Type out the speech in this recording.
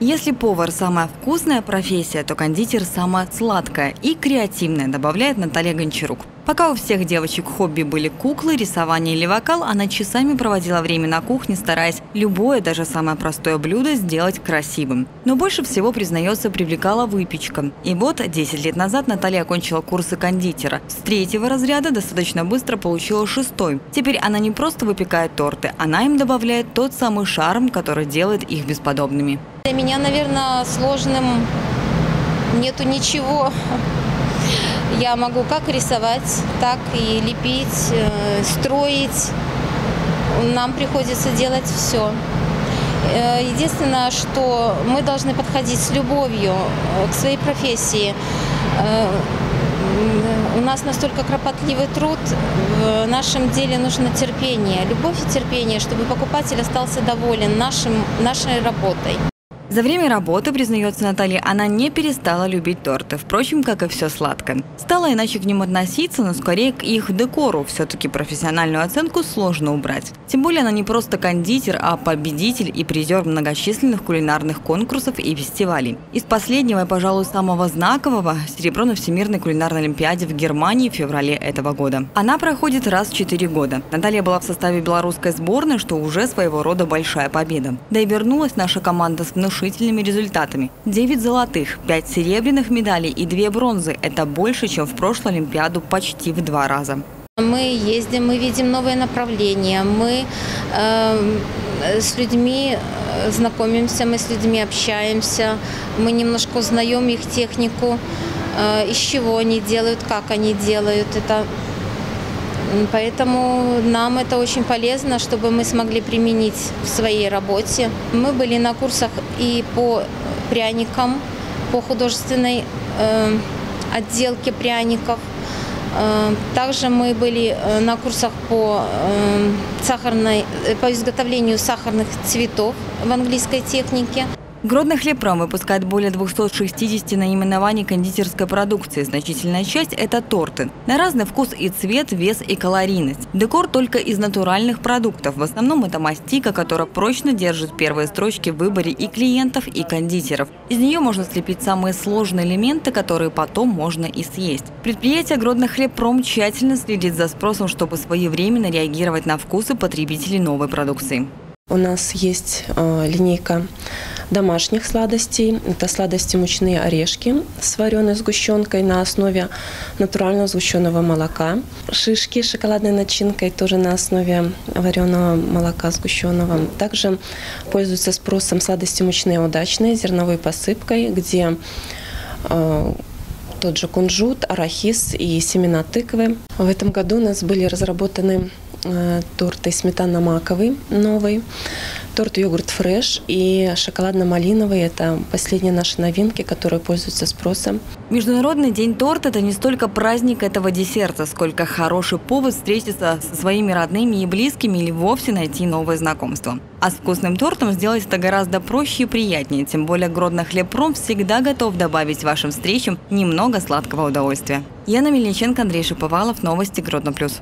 Если повар – самая вкусная профессия, то кондитер – самая сладкая и креативная, добавляет Наталья Гончарук. Пока у всех девочек хобби были куклы, рисование или вокал, она часами проводила время на кухне, стараясь любое, даже самое простое блюдо сделать красивым. Но больше всего, признается, привлекала выпечка. И вот 10 лет назад Наталья окончила курсы кондитера. С третьего разряда достаточно быстро получила шестой. Теперь она не просто выпекает торты, она им добавляет тот самый шарм, который делает их бесподобными. Для меня, наверное, сложным нету ничего. Я могу как рисовать, так и лепить, э, строить. Нам приходится делать все. Э, единственное, что мы должны подходить с любовью э, к своей профессии. У нас настолько кропотливый труд, в нашем деле нужно терпение, любовь и терпение, чтобы покупатель остался доволен нашим, нашей работой. За время работы, признается Наталья, она не перестала любить торты, впрочем, как и все сладкое. Стала иначе к ним относиться, но скорее к их декору. Все-таки профессиональную оценку сложно убрать. Тем более она не просто кондитер, а победитель и призер многочисленных кулинарных конкурсов и фестивалей. Из последнего и, пожалуй, самого знакового – серебро на Всемирной кулинарной олимпиаде в Германии в феврале этого года. Она проходит раз в четыре года. Наталья была в составе белорусской сборной, что уже своего рода большая победа. Да и вернулась наша команда с внушением внушительными результатами. 9 золотых, 5 серебряных медалей и 2 бронзы – это больше, чем в прошлую Олимпиаду почти в два раза. Мы ездим, мы видим новые направления, мы э, с людьми э, знакомимся, мы с людьми общаемся, мы немножко узнаем их технику, э, из чего они делают, как они делают. Это Поэтому нам это очень полезно, чтобы мы смогли применить в своей работе. Мы были на курсах и по пряникам, по художественной э, отделке пряников. Э, также мы были э, на курсах по, э, сахарной, по изготовлению сахарных цветов в английской технике. Гродный хлебпром выпускает более 260 наименований кондитерской продукции. Значительная часть – это торты. На разный вкус и цвет, вес и калорийность. Декор только из натуральных продуктов. В основном это мастика, которая прочно держит первые строчки в выборе и клиентов, и кондитеров. Из нее можно слепить самые сложные элементы, которые потом можно и съесть. Предприятие Гродный хлебпром тщательно следит за спросом, чтобы своевременно реагировать на вкусы потребителей новой продукции. У нас есть э, линейка домашних сладостей. Это сладости мучные орешки с вареной сгущенкой на основе натурального сгущенного молока. Шишки с шоколадной начинкой тоже на основе вареного молока сгущенного. Также пользуются спросом сладости мучные удачные зерновой посыпкой, где э, тот же кунжут, арахис и семена тыквы. В этом году у нас были разработаны торты сметано-маковый новый, торт йогурт фреш и шоколадно-малиновый. Это последние наши новинки, которые пользуются спросом. Международный день торта – это не столько праздник этого десерта, сколько хороший повод встретиться со своими родными и близкими или вовсе найти новое знакомство. А с вкусным тортом сделать это гораздо проще и приятнее, тем более Гродно Хлебпром всегда готов добавить вашим встречам немного сладкого удовольствия. Яна Мельниченко, Андрей Шиповалов, Новости Гродно Плюс.